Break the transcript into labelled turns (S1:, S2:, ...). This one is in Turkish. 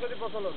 S1: Hadi bakalım.